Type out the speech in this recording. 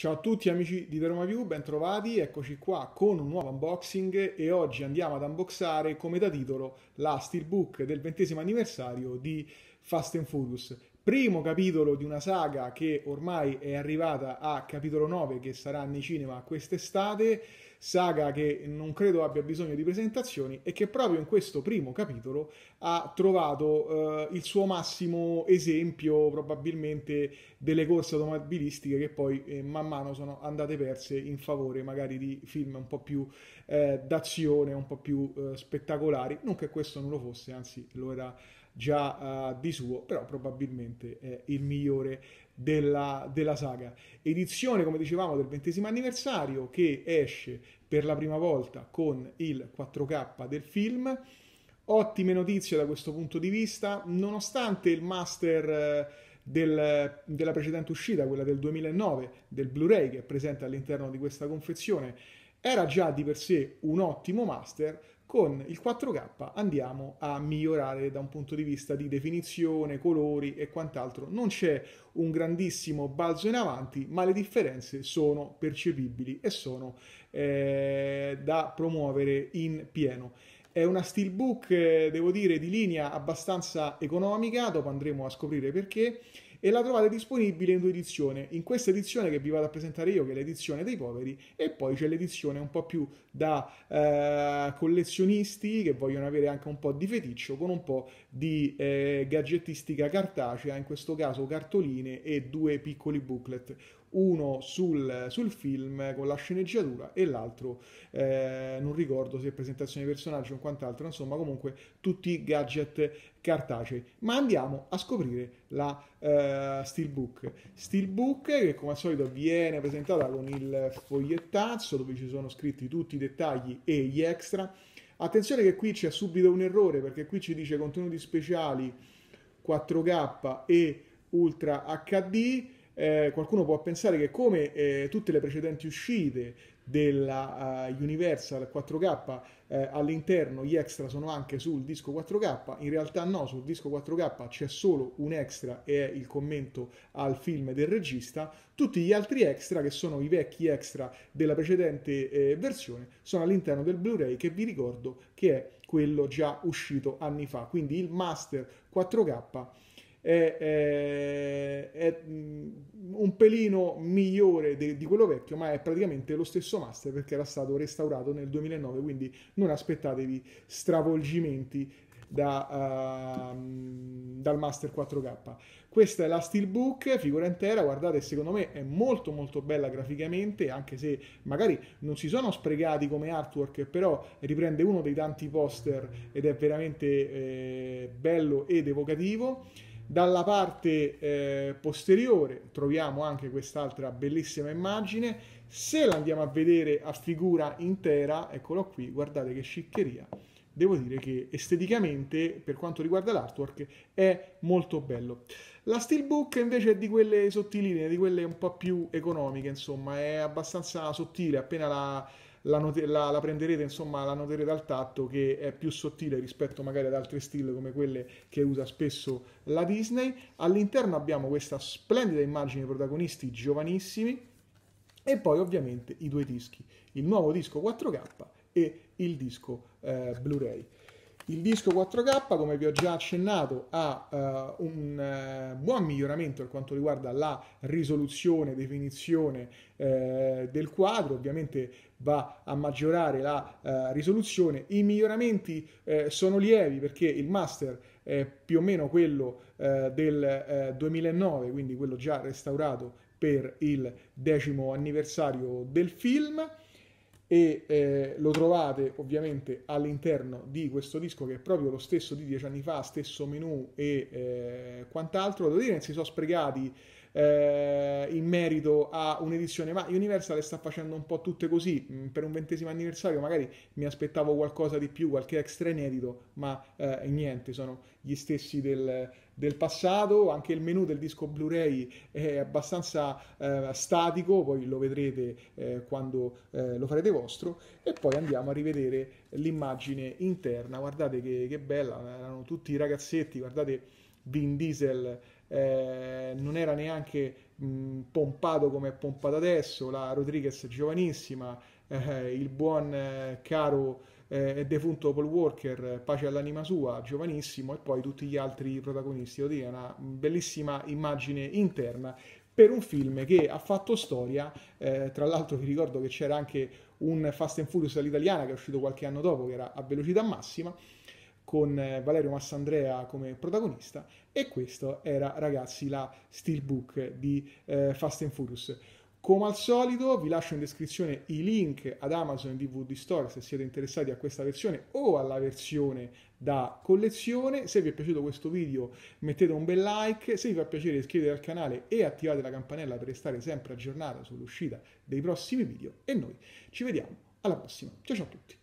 Ciao a tutti amici di The Roma View, bentrovati, eccoci qua con un nuovo unboxing e oggi andiamo ad unboxare come da titolo la Steelbook del ventesimo anniversario di Fast and Furious. Primo capitolo di una saga che ormai è arrivata a capitolo 9 che sarà nei cinema quest'estate saga che non credo abbia bisogno di presentazioni e che proprio in questo primo capitolo ha trovato eh, il suo massimo esempio probabilmente delle corse automobilistiche che poi eh, man mano sono andate perse in favore magari di film un po' più eh, d'azione, un po' più eh, spettacolari, non che questo non lo fosse, anzi lo era già uh, di suo, però probabilmente è il migliore della, della saga. Edizione, come dicevamo, del ventesimo anniversario che esce per la prima volta con il 4K del film. Ottime notizie da questo punto di vista, nonostante il master eh, del, della precedente uscita, quella del 2009, del Blu-ray che è presente all'interno di questa confezione, era già di per sé un ottimo master, con il 4K andiamo a migliorare da un punto di vista di definizione, colori e quant'altro. Non c'è un grandissimo balzo in avanti, ma le differenze sono percepibili e sono eh, da promuovere in pieno. È una steelbook, eh, devo dire, di linea abbastanza economica, dopo andremo a scoprire perché e la trovate disponibile in due edizioni. In questa edizione che vi vado a presentare io, che è l'edizione dei poveri, e poi c'è l'edizione un po' più da eh, collezionisti che vogliono avere anche un po' di feticcio, con un po' di eh, gadgettistica cartacea, in questo caso cartoline e due piccoli booklet uno sul, sul, film con la sceneggiatura e l'altro eh, non ricordo se è presentazione di personaggi o quant'altro, insomma comunque tutti gadget cartacei. Ma andiamo a scoprire la uh, Steelbook. Steelbook che come al solito viene presentata con il fogliettazzo dove ci sono scritti tutti i dettagli e gli extra. Attenzione che qui c'è subito un errore perché qui ci dice contenuti speciali 4K e Ultra HD eh, qualcuno può pensare che come eh, tutte le precedenti uscite della uh, Universal 4K eh, all'interno gli extra sono anche sul disco 4K in realtà no, sul disco 4K c'è solo un extra e è il commento al film del regista. Tutti gli altri extra che sono i vecchi extra della precedente eh, versione sono all'interno del Blu-ray che vi ricordo che è quello già uscito anni fa. Quindi il master 4K è, è, è mm, un pelino migliore di, di, quello vecchio, ma è praticamente lo stesso master perché era stato restaurato nel 2009, quindi non aspettatevi stravolgimenti da, uh, dal master 4K. Questa è la Steelbook, figura intera, guardate, secondo me è molto molto bella graficamente, anche se magari non si sono sprecati come artwork, però riprende uno dei tanti poster ed è veramente eh, bello ed evocativo. Dalla parte eh, posteriore troviamo anche quest'altra bellissima immagine. Se la andiamo a vedere a figura intera, eccolo qui, guardate che sciccheria. Devo dire che esteticamente, per quanto riguarda l'artwork, è molto bello. La Steelbook invece è di quelle sottilinee, di quelle un po' più economiche, insomma, è abbastanza sottile, appena la la, note- la, la, prenderete, insomma, la noterete al tatto che è più sottile rispetto magari ad altre stile come quelle che usa spesso la Disney. All'interno abbiamo questa splendida immagine di protagonisti giovanissimi e poi ovviamente i due dischi, il nuovo disco 4K e il disco eh, Blu-ray. Il disco 4K, come vi ho già accennato, ha uh, un uh, buon miglioramento per quanto riguarda la risoluzione, definizione uh, del quadro, ovviamente va a maggiorare la risoluzione. I miglioramenti sono lievi perché il master è più o meno quello del 2009, quindi quello già restaurato per il decimo anniversario del film e eh, lo trovate ovviamente all'interno di questo disco che è proprio lo stesso di dieci anni fa, stesso menu e eh, quant'altro. Devo dire che si sono sprecati eh, in merito a un'edizione, ma Universal sta facendo un po' tutte così. Mm, per un ventesimo anniversario magari mi aspettavo qualcosa di più, qualche extra inedito, ma eh, niente, sono gli stessi del, del passato, anche il menu del disco Blu-ray è abbastanza eh, statico, poi lo vedrete eh, quando eh, lo farete vostro, e poi andiamo a rivedere l'immagine interna, guardate che, che bella, erano tutti i ragazzetti, guardate Vin Diesel eh, non era neanche mh, pompato come è pompato adesso, la Rodriguez giovanissima, eh, il buon eh, caro eh, defunto Paul Walker, pace all'anima sua, giovanissimo, e poi tutti gli altri protagonisti. Oddio, è una bellissima immagine interna per un film che ha fatto storia. Eh, tra l'altro, vi ricordo che c'era anche un Fast and Furious all'italiana che è uscito qualche anno dopo, che era a velocità massima con eh, Valerio Massandrea come protagonista e questo era ragazzi la steelbook di eh, Fast and Furious come al solito vi lascio in descrizione i link ad Amazon DVD Store se siete interessati a questa versione o alla versione da collezione. Se vi è piaciuto questo video mettete un bel like, se vi fa piacere iscrivetevi al canale e attivate la campanella per restare sempre aggiornati sull'uscita dei prossimi video e noi ci vediamo alla prossima. Ciao ciao a tutti!